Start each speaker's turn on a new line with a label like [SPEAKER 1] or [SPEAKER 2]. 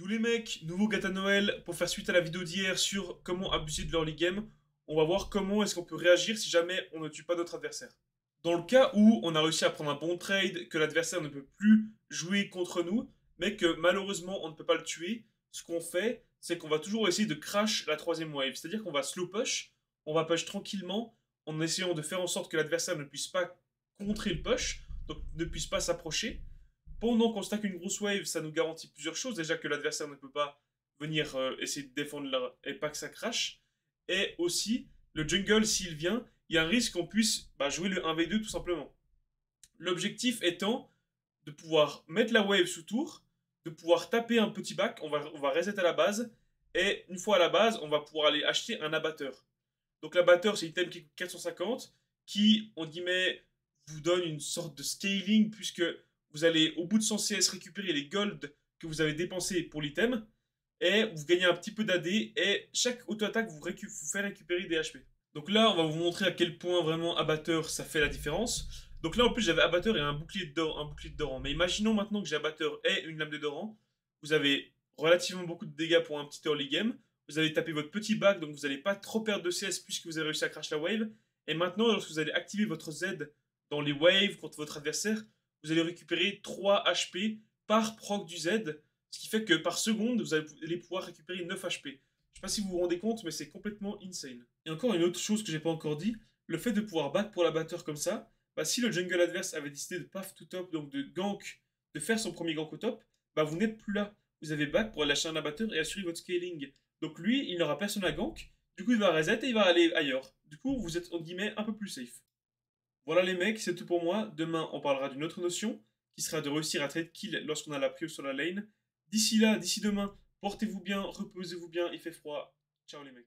[SPEAKER 1] Yo les mecs, nouveau gâteau Noël pour faire suite à la vidéo d'hier sur comment abuser de l'early game. On va voir comment est-ce qu'on peut réagir si jamais on ne tue pas notre adversaire. Dans le cas où on a réussi à prendre un bon trade, que l'adversaire ne peut plus jouer contre nous, mais que malheureusement on ne peut pas le tuer, ce qu'on fait, c'est qu'on va toujours essayer de crash la troisième wave. C'est-à-dire qu'on va slow push, on va push tranquillement, en essayant de faire en sorte que l'adversaire ne puisse pas contrer le push, donc ne puisse pas s'approcher. Pendant qu'on stack une grosse wave, ça nous garantit plusieurs choses. Déjà que l'adversaire ne peut pas venir euh, essayer de défendre et pas que ça crash. Et aussi, le jungle, s'il vient, il y a un risque qu'on puisse bah, jouer le 1v2 tout simplement. L'objectif étant de pouvoir mettre la wave sous tour, de pouvoir taper un petit back, on va, on reset à la base, et une fois à la base, on va pouvoir aller acheter un abatteur. Donc l'abatteur, c'est une item qui coûte 450, qui, on dit mais, vous donne une sorte de scaling, puisque vous allez au bout de 100 CS récupérer les gold que vous avez dépensés pour l'item, et vous gagnez un petit peu d'AD, et chaque auto-attaque vous, fait récupérer des HP. Donc là, on va vous montrer à quel point vraiment abatteur ça fait la différence. Donc là, en plus, j'avais abatteur et un bouclier de. Un bouclier de Doran. Mais imaginons maintenant que j'ai abatteur et une lame de Doran. Vous avez relativement beaucoup de dégâts pour un petit early game. Vous allez taper votre petit bac, donc vous n'allez pas trop perdre de CS puisque vous avez réussi à crash la wave. Et maintenant, lorsque vous allez activer votre Z dans les waves contre votre adversaire, vous allez récupérer 3 HP par proc du Z, ce qui fait que par seconde, vous allez pouvoir récupérer 9 HP. Je sais pas si vous vous rendez compte, mais c'est complètement insane. Et encore une autre chose que j'ai pas encore dit, le fait de pouvoir back pour l'abatteur comme ça, bah, si le jungle adverse avait décidé de path to top, donc de gank, de faire son premier gank au top, bah vous n'êtes plus là. Vous avez back pour aller lâcher un abatteur et assurer votre scaling. Donc lui, il n'aura personne à gank, du coup il va reset et il va aller ailleurs. Du coup, vous êtes, en guillemets, un peu plus safe. Voilà les mecs, c'est tout pour moi. Demain, on parlera d'une autre notion, qui sera de réussir à trade kill lorsqu'on a la prio sur la lane. D'ici là, d'ici demain, portez-vous bien, reposez-vous bien, il fait froid. Ciao les mecs.